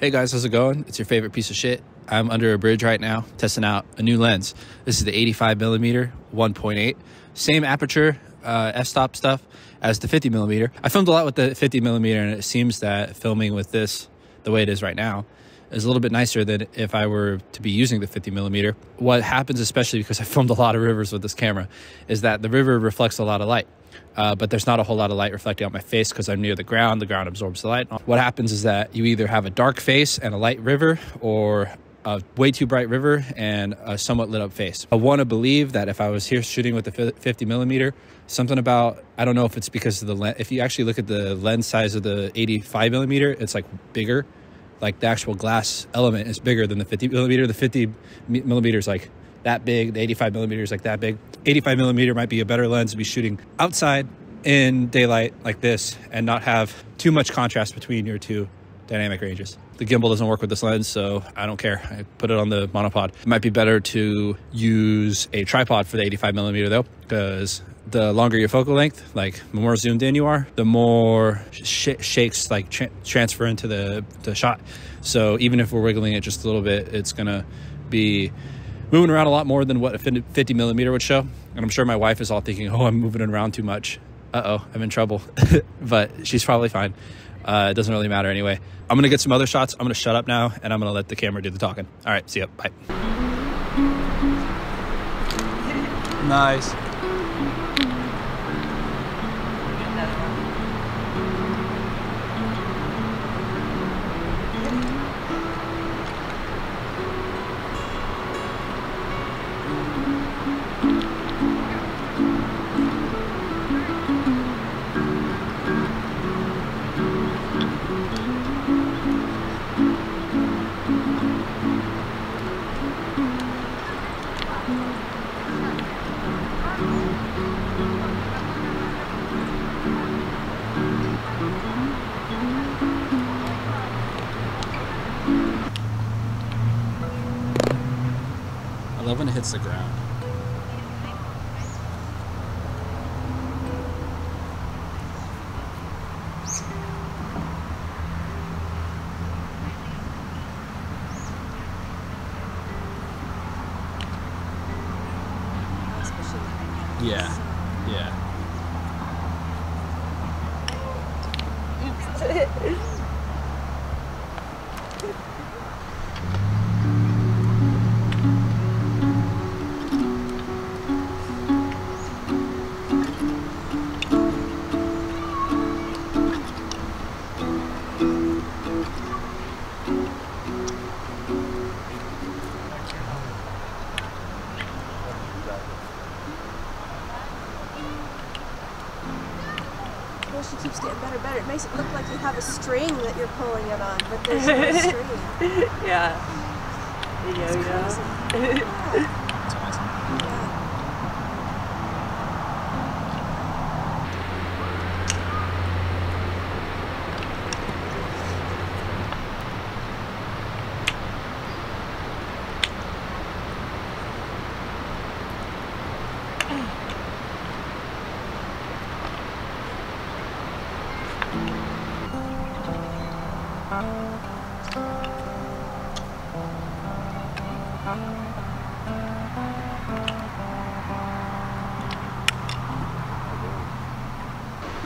Hey guys, how's it going? It's your favorite piece of shit. I'm under a bridge right now testing out a new lens. This is the 85 millimeter 1.8, same aperture, uh, f-stop stuff as the 50 millimeter. I filmed a lot with the 50 millimeter, and it seems that filming with this, the way it is right now, is a little bit nicer than if I were to be using the 50 millimeter. What happens, especially because I filmed a lot of rivers with this camera, is that the river reflects a lot of light. Uh, but there's not a whole lot of light reflecting on my face because I'm near the ground. The ground absorbs the light. What happens is that you either have a dark face and a light river, or a way too bright river and a somewhat lit up face. I want to believe that if I was here shooting with the 50 millimeter, something about I don't know if it's because of the lens. If you actually look at the lens size of the 85 millimeter, it's like bigger. Like the actual glass element is bigger than the 50 millimeter. The 50 millimeter is like that big. The 85 millimeter is like that big. 85 millimeter might be a better lens to be shooting outside in daylight like this and not have too much contrast between your two dynamic ranges. The gimbal doesn't work with this lens, so I don't care. I put it on the monopod. It might be better to use a tripod for the 85 millimeter though, because the longer your focal length, like the more zoomed in you are, the more sh shakes like tra transfer into the, the shot. So even if we're wiggling it just a little bit, it's gonna be moving around a lot more than what a 50 millimeter would show. And I'm sure my wife is all thinking, oh, I'm moving around too much. Uh oh, I'm in trouble. but she's probably fine. Uh, it doesn't really matter anyway. I'm gonna get some other shots. I'm gonna shut up now and I'm gonna let the camera do the talking. All right, see ya. Bye. Nice. 11 hits the ground. Yeah, yeah. Better better. It makes it look like you have a string that you're pulling it on, but there's no string. yeah. Yo-yo.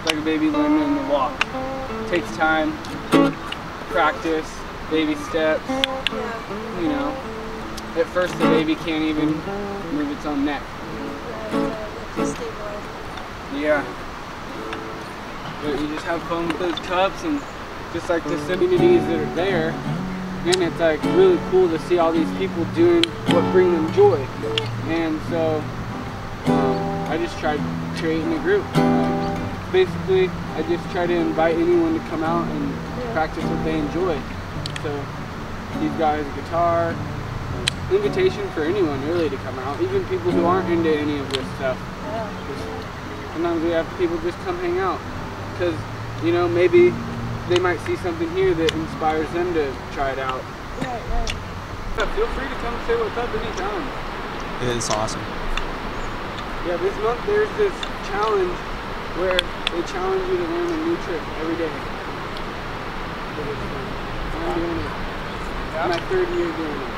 Like a baby learning to walk. It takes time, practice, baby steps. Yeah. You know, at first the baby can't even move its own neck. Yeah. But you just have fun with those cups and just like the amenities that are there. And it's like really cool to see all these people doing what bring them joy. And so um, I just tried creating a group. Basically, I just try to invite anyone to come out and practice what they enjoy. So these guys, guitar, invitation for anyone really to come out, even people who aren't into any of this stuff. Sometimes we have people just come hang out because, you know, maybe they might see something here that inspires them to try it out. Right, right. Yeah, feel free to come say what's up anytime. It's awesome. Yeah, this month there's this challenge where they challenge you to learn a new trick every day. I'm doing it. Yeah. My third year doing it.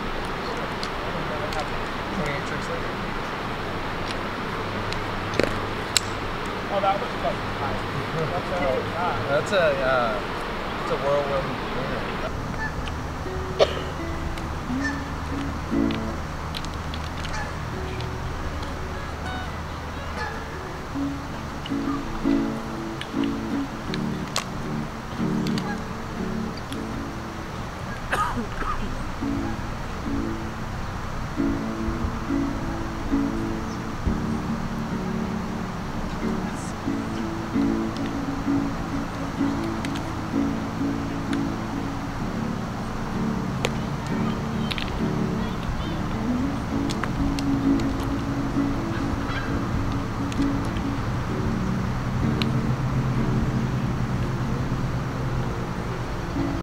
28 tricks later. Oh, that was fucking high. That's a, that's a, uh, that's a whirlwind